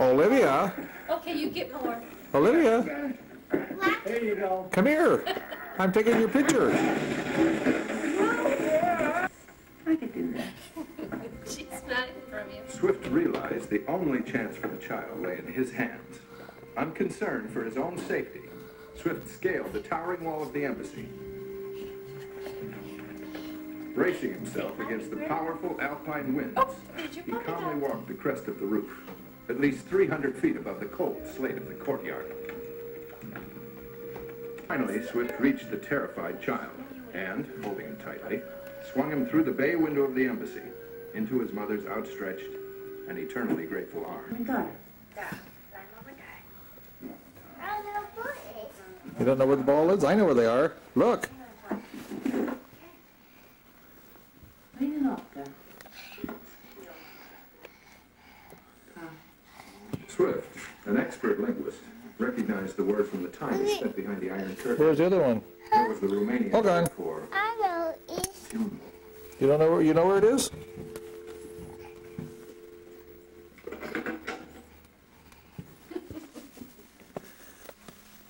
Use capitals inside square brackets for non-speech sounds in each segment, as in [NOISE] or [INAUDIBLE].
Olivia, Okay, you get more. Olivia, There you go. come here. I'm taking your picture. I could do that. [LAUGHS] She's smiling from you. Swift realized the only chance for the child lay in his hands. Unconcerned for his own safety, Swift scaled the towering wall of the embassy. Bracing himself against the powerful alpine winds, Oh, he calmly walked the crest of the roof, at least 300 feet above the cold slate of the courtyard. Finally, Swift reached the terrified child and, holding him tightly, swung him through the bay window of the embassy into his mother's outstretched and eternally grateful arms. I got it. You don't know where the ball is? I know where they are. Look. Clean it up there. Swift, an expert linguist, recognized the word from the time he spent behind the Iron Curtain. Where's the other one? It was the Romanian Hold on. for I know funeral. You don't know where you know where it is?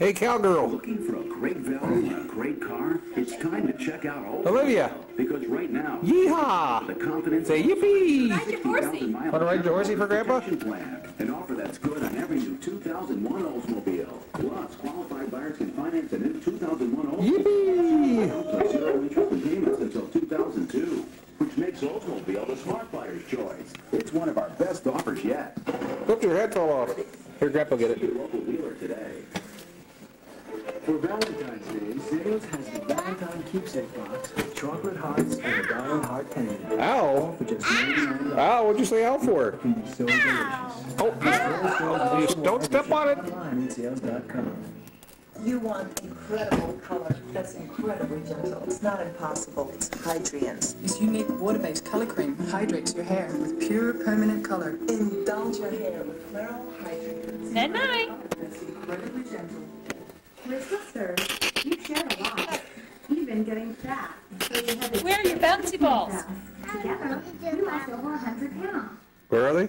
Hey, cowgirl. Looking for a great value on a great car? It's time to check out Oldsmobile. Olivia. Because right now, Yeehaw! the confidence Say yippee! Ride your horsey. Wanna ride your horsey for Grandpa? Plan, an offer that's good on every new 2001 Oldsmobile. Plus, qualified buyers can finance a new 2001 Oldsmobile. Yippee! Plus zero interest and payments until 2002, which makes Oldsmobile the smart buyer's choice. It's one of our best offers yet. Oops, your head fell off. Here, Grandpa, get See it. your local dealer today. For Valentine's Day, Zales has the Valentine keepsake box with chocolate hearts and a diamond heart pendant. Ow! For just $99. Ow, what'd you say ow for? Can be so delicious. Oh, uh, you don't step on it. Online at Zales.com. You want incredible color that's incredibly gentle. It's not impossible. It's Hydrience. This unique water-based color cream hydrates your hair with pure permanent color. Indulge your hair with Clairol Hydrience. Night night. That's incredibly gentle. We're sisters. You share a lot, even getting fat. So you had Where are your bouncy balls? Together, you lost over 100 pounds. Where are they?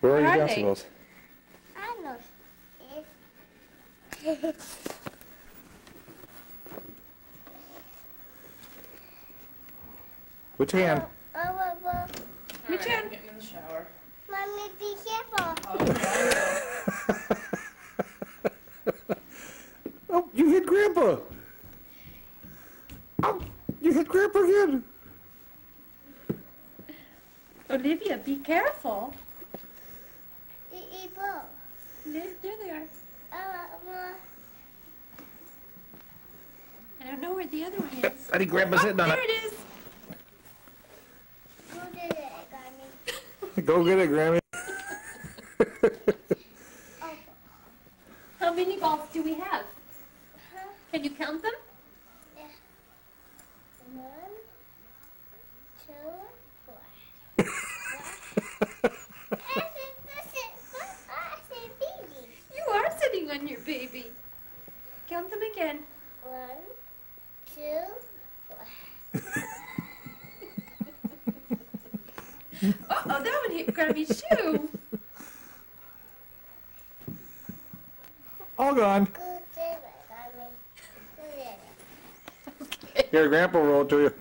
Where are Where your are bouncy they? balls? I know it's [LAUGHS] Which hand? oh, oh, oh. oh. Which hand? Getting in the shower. Mommy, be careful. Oh, you hit Grandpa. Oh, you hit Grandpa again. Olivia, be careful. E- e- There, there they are. I don't know where the other one is. I think Grandpa's Oh, hitting on there it. it is. Go get it, Granny? [LAUGHS] Go get it, Grammy. How many balls do we have? Huh? Can you count them? One, two, four. That's it, that's it. That's it, baby. You are sitting on your baby. Count them again. One, two, four. Oh, oh that one hit Grammy's shoe. All gone. Good day, Granny. Good day. Here, Grandpa will roll it to you.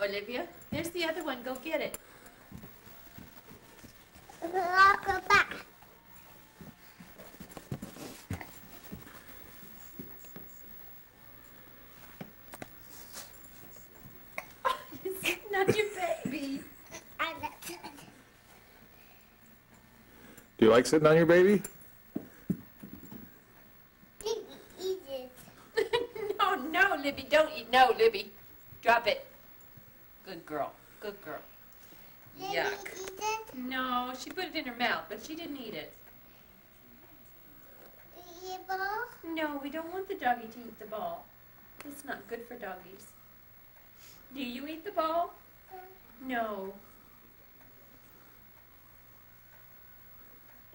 Olivia, there's the other one. Go get it. I'll go back. You're sitting on your baby. I got it. Do you like sitting on your baby? Baby, eat it. no, no, Libby, don't eat. No, Libby. Drop it. Good girl. Good girl. Baby, Yuck. No, she put it in her mouth, but she didn't eat it. Eat it, ball. No, we don't want the doggy to eat the ball. It's not good for doggies. Do you eat the ball? Mm. No.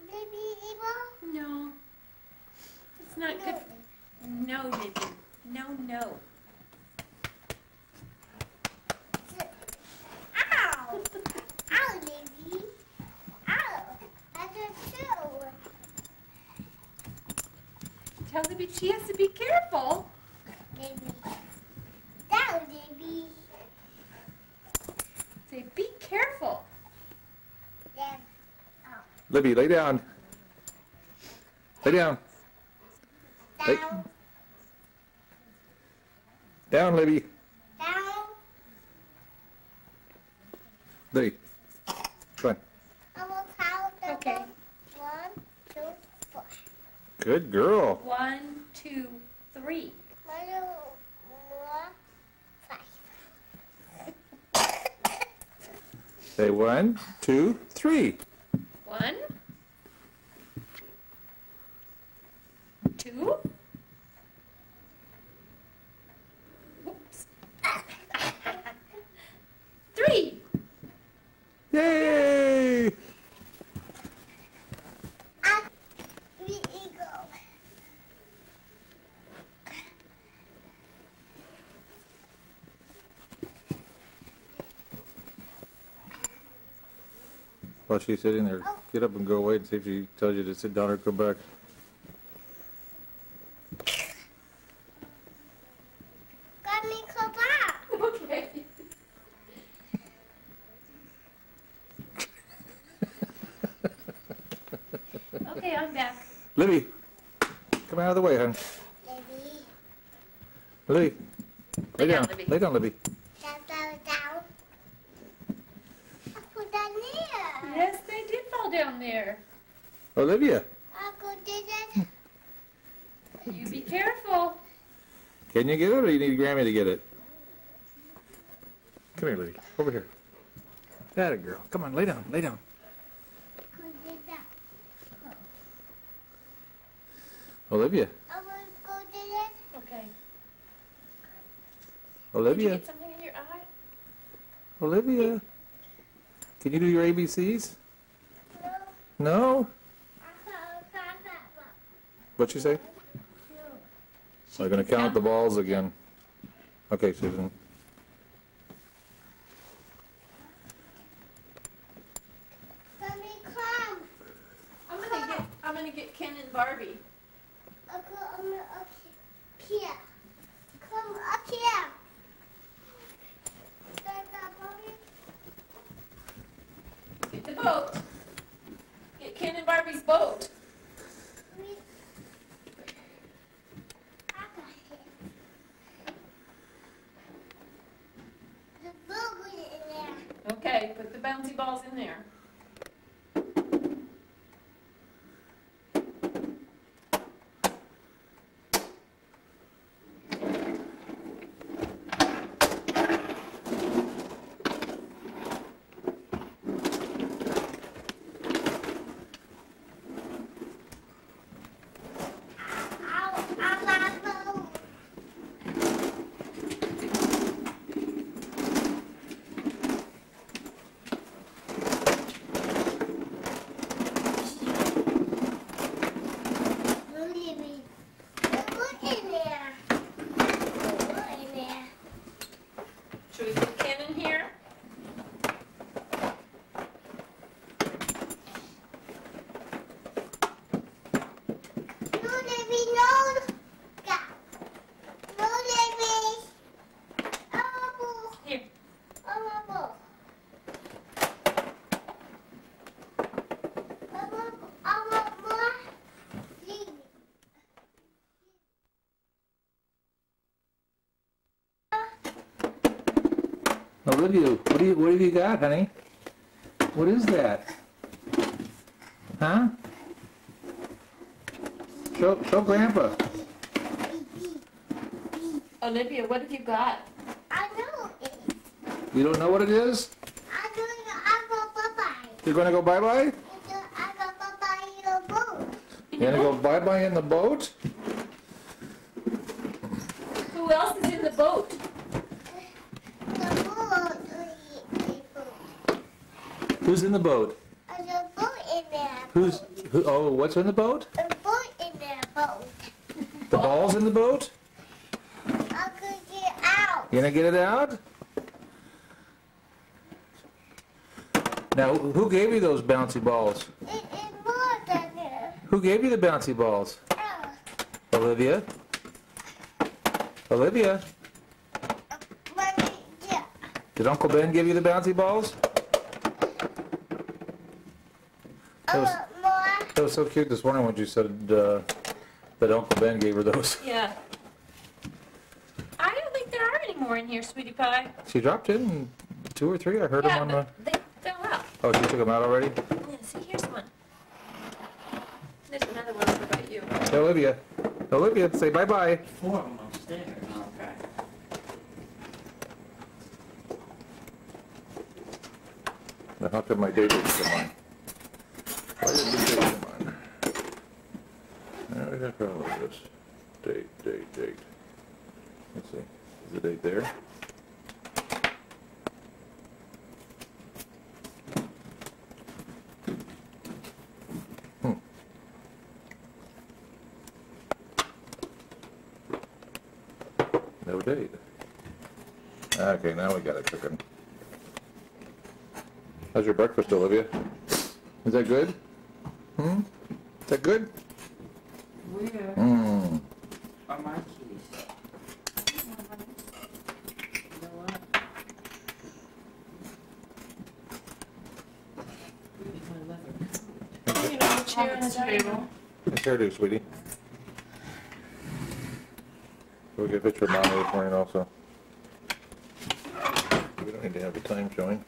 Baby, eat ball. No. It's not good. No, Libby. No, no. [LAUGHS] Ow, baby. Ow. That's a two. Tell the she has to be careful. Baby. Down, baby. Say, be careful. Down. Oh. Libby, lay down. Lay down. Down. Lay. Down, Libby. Down. Libby. Good girl. One, two, three. One. Say one, two, three. One. Two. Whoops. Three. Yay! Up, we eagle. While she's sitting there, get up and go away and see if she tells you to sit down or come back. Got me come back. Okay. okay, I'm back. Libby, come out of the way, hon. Baby, Libby, lay Lay down, down. Libby. Lay down, Libby. down, down, down. I put that near. Yes, they did fall down there. Olivia, I go did it. You be careful. can you get it or you need Grammy to get it? Come here, Libby. Over here. That a girl. Come on, lay down, lay down. Go did. Olivia, I will go did it. Okay. You Olivia, get something in your eye? Olivia. Can you do your ABCs? No. What'd you say? I'm gonna count the balls again. Okay, Susan. Let me come. I'm gonna get I'm gonna get Ken and Barbie. I I'm up here. Come up here. Got that, Bobby? Get the boat. Get Ken and Barbie's boat. We- I got it. The boat was there. Okay, put the bouncy balls in there. Ow, ow, ow, ow. Really, we- the boat in there. The boat in there. Should we put Ken in here? No, Debbie, no. Yeah. No, Debbie. Oh, Here. oh, oh. I want, I want more. Leave me. Olivia, what do you, what have you got, honey? What is that? Huh? Show, show Grandpa. Olivia, what have you got? I know it. You don't know what it is? I know I go bye-bye. You're gonna go bye-bye? I go bye-bye in a boat. You're gonna go bye-bye in the boat? Who else is in the boat? The boat, the boat. Who's in the boat? There's a boat in there. Who's, who, oh, what's in the boat? A boat in there, boat. The ball's in the boat? I could get out. You gonna get it out? Now, who gave you those bouncy balls? It is more than there. Who gave you the bouncy balls? Oh, Olivia? Olivia? Uh, Mommy, yeah. Did Uncle Ben give you the bouncy balls? I That was, that was so cute this morning when you said uh, that Uncle Ben gave her those. Yeah. I don't think there are any more in here, sweetie pie. She dropped in two or three. I heard yeah, them on the. they fell out. Oh, she took them out already? Yeah, see, here's one. There's another one over by you. Hey, Olivia. Olivia, say bye bye. Four of them upstairs. Okay. Now, how come my date didn't come Didn't the date we got problem with this. Date, date, date. Let's see. Is the date there? Hmm. No date. Okay, now we got it cooking. How's your breakfast, Olivia? Is that good? Hmm? Is that good? Where Mmm. are my keys? You know what? Where's my leather? You know, the chair and the table. Nice hairdo, sweetie. We'll get a picture of mommy this morning also. We don't need to have the time showing.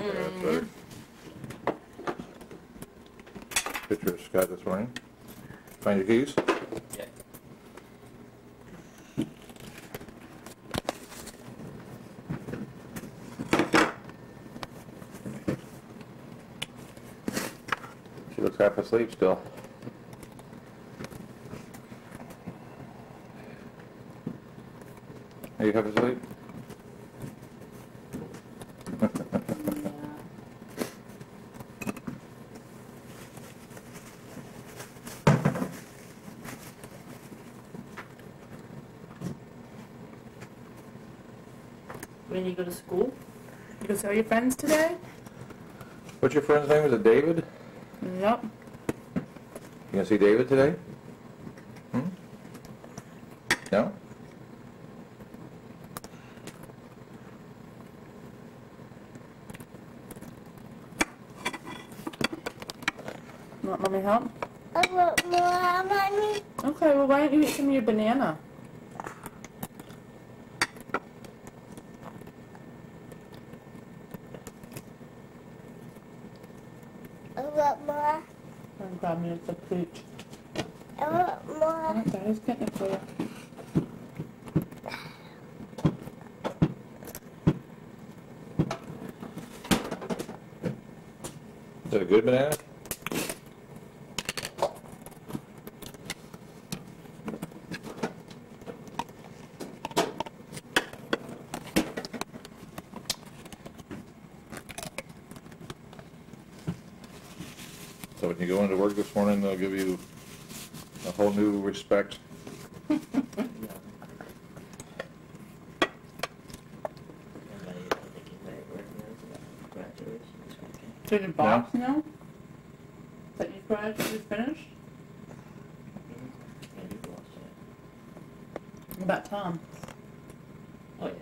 Yeah, that's better. Picture of Scott this morning. Find your keys? Yeah. She looks half asleep still. Are you half asleep? When you go to school? You go see all your friends today? What's your friend's name? Is it David? Yep. You gonna see David today? Hmm? No? You want mommy help? I want more, mommy. Okay, well why don't you eat some of your banana? I want more. And grab me the peach. I want more. Okay, he's getting it for you. Is that a good banana? When you go into work this morning, they'll give you a whole new respect. Everybody, I think everybody working knows about graduation this weekend. Did your boss know? That you graduated, finished? Maybe you lost it. What about Tom? Oh, yeah,